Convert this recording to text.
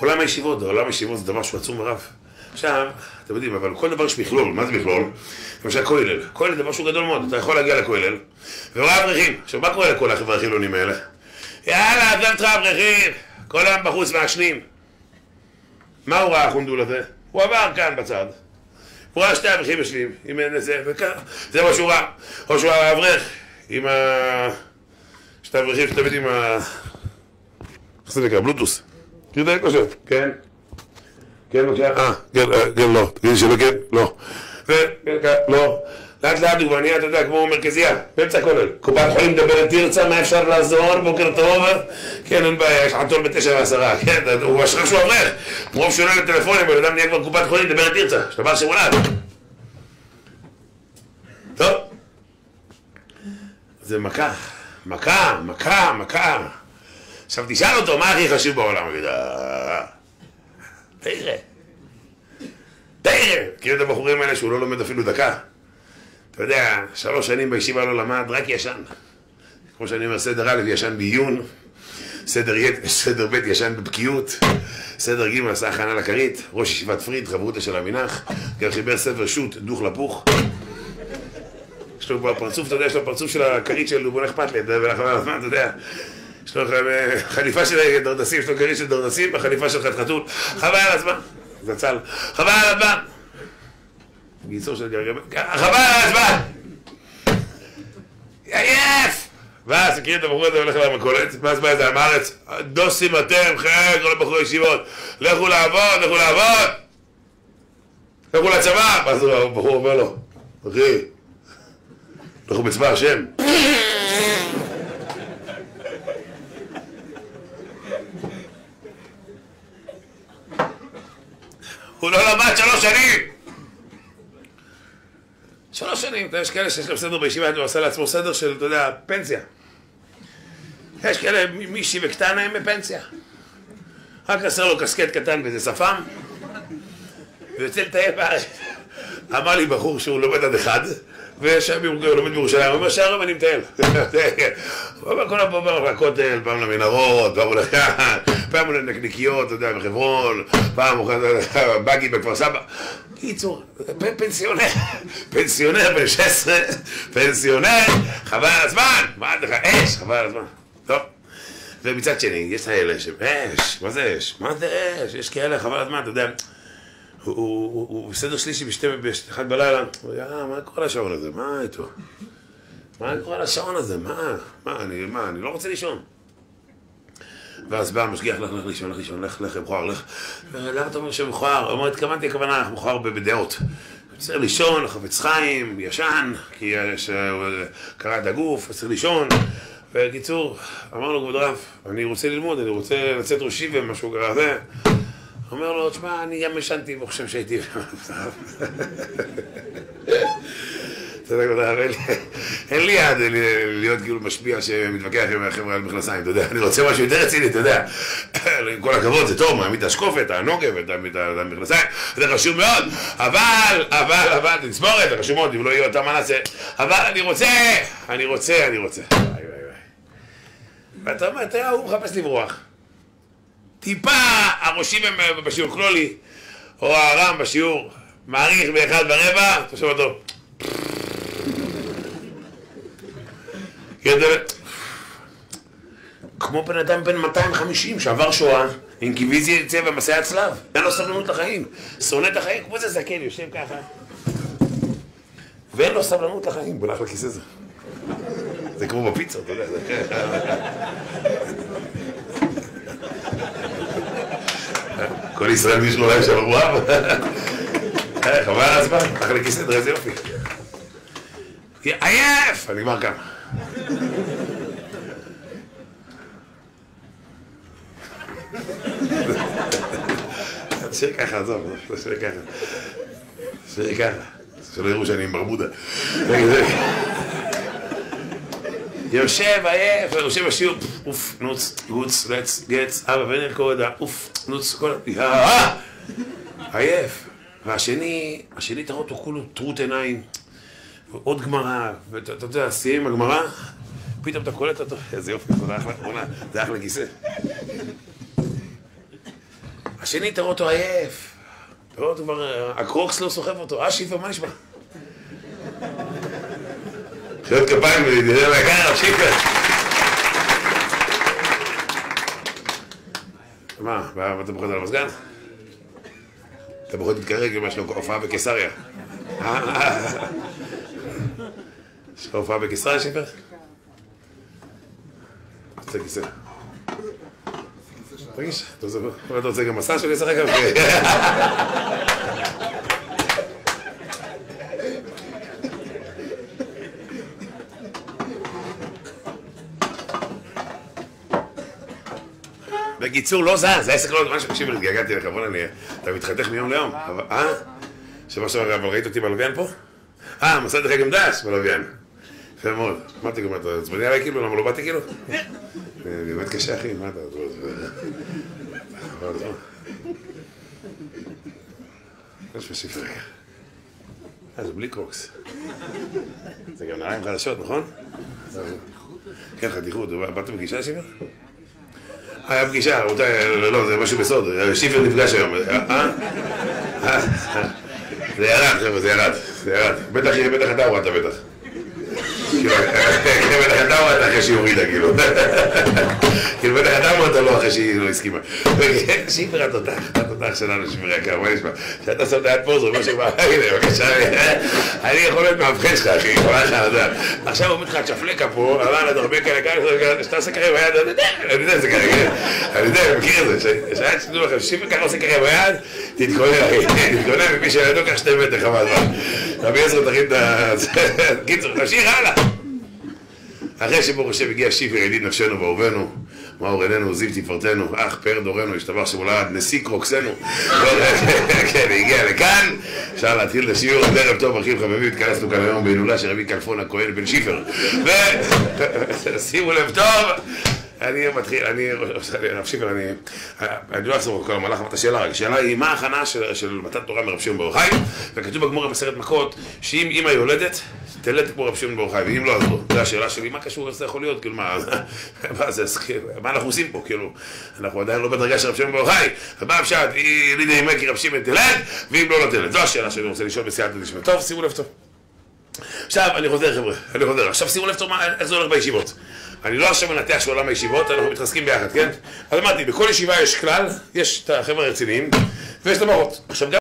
עולם הישיבות, עולם הישיבות זה דבר שהוא עצום ורב. עכשיו, אתם יודעים, אבל כל דבר יש מכלול, מה זה מכלול? למשל כולל, כולל זה שהוא גדול מאוד, אתה יכול להגיע לכולל, ורואה אברכים. עכשיו, מה קורה לכל החבר'ה החילונים האלה? יאללה, עזוב אותך אברכים, כל היום בחוץ מעשנים. מה הוא ראה החונדול הזה? הוא עבר כאן בצד. הוא ראה שתי אברכים יושבים, עם איזה, וככה, זה מה שהוא ראה. או שהוא ראה אברך, עם ה... שתי אברכים שתמיד עם ה... איך זה נקרא? בלוטוס. את זה? כן. כן, בבקשה. אה, כן, אה, כן, לא. תגידי שלא כן, לא. ו... כן, כן, לא. לאט לאט הוא כבר נהיה, אתה יודע, כמו מרכזייה, באמצע הכולל. קופת חולים מדברת תרצה, מה אפשר לעזור, בוקר טוב. כן, אין בעיה, יש חתול בתשע ועשרה. כן, הוא אשרי שהוא אברך. מרוב שעונה לטלפונים, בן אדם נהיה כבר קופת חולים, מדברת תרצה. יש דבר שמולד. טוב. זה מכה. מכה, מכה, מכה. עכשיו תשאל אותו, מה הכי חשוב בעולם? הוא יגיד, "אה, תראה. תראה. מכיר את הבחורים האלה שהוא לא לומד אפילו דקה? אתה יודע, שלוש שנים בישיבה לא למד, רק ישן. כמו שאני אומר, סדר א' ישן בעיון, סדר. סדר ב' ישן בבקיאות, סדר ג' עשה הכנה לכרית, ראש ישיבת פריד, חברותא של המנח, גם חיבר ספר שו"ת, דוך לפוך. יש לו פרצוף, אתה יודע, יש לו פרצוף של הכרית של בוא אכפת לי, ולאחר הזמן, אתה יודע. יש לו אה, חליפה של דרדסים, יש לו כרית של דרדסים, בחליפה של חתחתול, חבל על הזמן, זצ"ל, חבל על הזמן. גיסו של גרגמל, חבל על הזמן! עייף! ואז מכיר את הבחור הזה הולך למכולת, ואז בא איזה עם הארץ, דוסים אתם, חיי, כל הבחורי ישיבות, לכו לעבוד, לכו לעבוד! לכו לצבא! ואז הבחור אומר לו, אחי, לכו בצבא השם. הוא לא למד שלוש שנים! שלוש שנים, יש כאלה שיש להם סדר בישיבה, הוא עושה לעצמו סדר של, אתה יודע, פנסיה. יש כאלה, מישהי וקטנה הם בפנסיה. רק חסר לו קסקט קטן באיזה שפם, ויוצא לטייל בארץ. אמר לי בחור שהוא לומד עד אחד, ושם הוא לומד בירושלים, הוא אומר שהיום אני מטייל. הוא אומר כל הפעם לכותל, פעם למנהרות, פעם לכאן, פעם לנקניקיות, אתה יודע, בחברון, פעם באגי בכפר סבא. קיצור, פנסיונר, פנסיונר בן 16, פנסיונר, חבל על הזמן, מה את לך, אש, חבל על הזמן. טוב. ומצד שני, יש האלה שהם אש, מה זה אש? מה זה אש? יש כאלה, חבל הזמן, אתה יודע. הוא- הוא הוא- הוא בסדר שלישי באחד בלילה, הוא אומר, מה קורה לשעון הזה? מה איתו? מה קורה לשעון הזה? מה? מה, אני לא רוצה לישון. ואז בא המשגיח, לך, לך לישון, לך לישון, לך, לך, מכוער, לך. למה אתה אומר שמכוער? הוא אומר, התכוונתי, הכוונה, מכוער בדעות. צריך לישון, חפץ חיים, ישן, כי יש, אה, קרע את הגוף, צריך לישון. בקיצור, אמר לו, כבוד הרב, אני רוצה ללמוד, אני רוצה לצאת ראשי ומשהו כזה. זה. אומר לו, תשמע, אני גם ישנתי וחושב שהייתי... אין לי- ל- להיות כאילו משפיע שמתווכח עם החבר'ה על מכנסיים, אתה יודע, אני רוצה משהו יותר רציני, אתה יודע. עם כל הכבוד, זה טוב, מעמיד את השקופת, הנוגב, את המ- את המכנסיים, זה חשוב מאוד, אבל, אבל, אבל, תספורת, זה חשוב מאוד, אם לא יהיו אותם מה נעשה, אבל אני רוצה, אני רוצה, אני רוצה. ואתה אומר, תראה, הוא מחפש לברוח. טיפה הראשים הם בשיעור כלולי, או הרם בשיעור, מעריך באחד ורבע, שומע אותו. כדי... כמו בן אדם בן 250 שעבר שואה, אינקוויזיה יצא במסעי הצלב, אין לו סבלנות לחיים, שונא את החיים, כמו איזה זקן, יושב ככה. ואין לו סבלנות לחיים, בוא נלך לכיסא זה. זה כמו בפיצה, אתה יודע, זה... כל ישראל מי שלא היה שם אברהם. אה, חבל על הזמן, אחלה כיסא, תראה איזה יופי. עייף! אני נגמר כאן. תשאיר ככה, עזוב, תשאיר ככה. תשאיר ככה. שלא יראו שאני עם ברמודה. יושב עייף, יושב בשיעור, אוף, נוץ, גוץ, לץ, גץ, אבא ואין קורדה, אוף, נוץ, כל... יאה! עייף. והשני, השני תראה אותו כולו טרוט עיניים, עוד גמרא, ואתה אתה יודע, סיים הגמרא, פתאום אתה קולט אותו, איזה יופי, זה אחלה, בוא'נה, זה אחלה כיסא. השני, תראו אותו עייף. תראו אותו כבר, הקרוקס לא סוחב אותו. אה, שיפר, מה נשמע? מחיאות כפיים ונראה מהיקר, שיפר. מה, אתה פוחד על המזגן? אתה פוחד להתקרג למה יש לו הופעה בקיסריה. יש לך הופעה בקיסריה, שיפר? רוצה כיסא. תרגיש, אתה רוצה גם מסע על זה? בקיצור, לא זז, העסק לא... מה שתקשיב, התגעגעתי לך, בוא נניח, אתה מתחתך מיום ליום. אה? שבוע שעבר, אבל ראית אותי בלוויין פה? אה, מסעתי לך גם דש בלוויין. יפה מאוד. אתה אומר, אתה עצבני עליי כאילו? למה לא באתי כאילו? באמת קשה, אחי, מה אתה... יש בספר. אה, זה בלי קרוקס. זה גם נעליים חדשות, נכון? כן, חתיכות. באת בפגישה, שיבר? היה פגישה, רבותיי, לא, זה משהו בסוד, שיפר נפגש היום, אה? זה ירד, חבר'ה, זה ירד, זה ירד. בטח, בטח אתה הורדת בטח. כאילו, בטח אתה אחרי שהיא הורידה, כאילו. כאילו, בטח אתה אמרת אחרי שהיא לא הסכימה. שיפר התותח, התותח שלנו, שיפר יקר, מה נשמע? כשאתה שם את היד פה, זה אומר שכבר, הנה, בבקשה, אני יכול להיות מאבחן שלך, אחי, כבר לך לדעת. עכשיו אומרים לך, צ'פלקה פה, אבל אתה הרבה כאלה כאלה, שאתה עושה ככה ביד, אני יודע, אני יודע זה ככה, אני יודע, אני מכיר את זה, שתדעו לכם, שיפר ככה עושה תתכונן, אחי, תתכונן, ומי שלידו כך שתי מטר חבל, רבי עזרא תכין את ה... קיצור, נמשיך הלאה. אחרי שברוך השם הגיע שיפר ידיד נפשנו ואהובנו, מאור עינינו זיו תפארתנו, אח פאר דורנו, השתבח שמולד, נשיא קרוקסנו. כן, הגיע לכאן, אפשר להתחיל את השיעור, ערב טוב אחים חביבים, התכנסנו כאן היום בהילולה של רבי כלפון הכהן בן שיפר. ושימו לב טוב, אני מתחיל, אני, רב שיפר, אני, אני לא אחזור כל המהלך, אמרת שאלה רק, השאלה היא מה ההכנה של מתן תורה מרב שמעון בר יוחאי, וכתוב בגמור במסכת מכות, שאם אימא יולדת, תלד כמו רב שמעון בר יוחאי, ואם לא אז לא. זו השאלה שלי, מה קשור, איך זה יכול להיות, כאילו מה, זה, מה אנחנו עושים פה, כאילו, אנחנו עדיין לא בדרגה של רב שמעון בר יוחאי, ומה אפשר, לידי אימא כי רב שמעון תלד, ואם לא, לא תלד. זו השאלה שאני רוצה לשאול בסייעתא דשמיא. טוב, שימו לב טוב. עכשיו, אני חוזר חבר'ה, אני חוזר. עכשיו שימו לב טוב איך זה הולך בישיבות. אני לא עכשיו מנתח של עולם הישיבות, אנחנו מתחזקים ביחד, כן? אז אמרתי, בכל ישיבה יש כלל, יש את החבר'ה הרציניים, ויש את המורות. עכשיו גם...